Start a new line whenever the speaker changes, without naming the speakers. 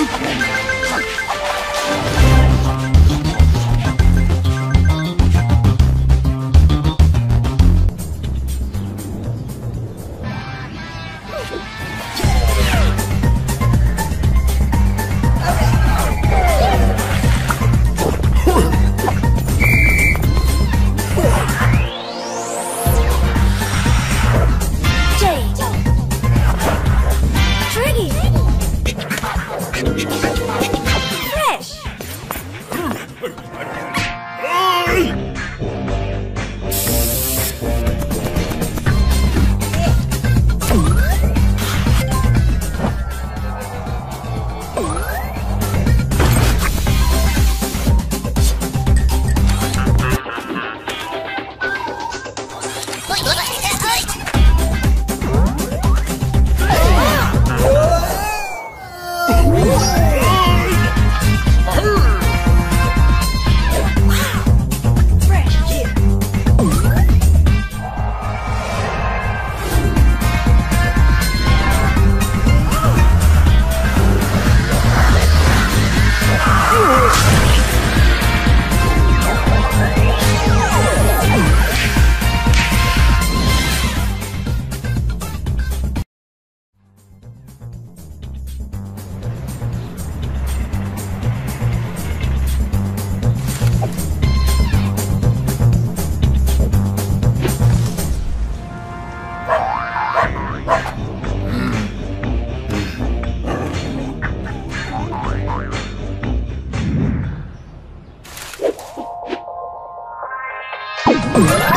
Okay.
Udah.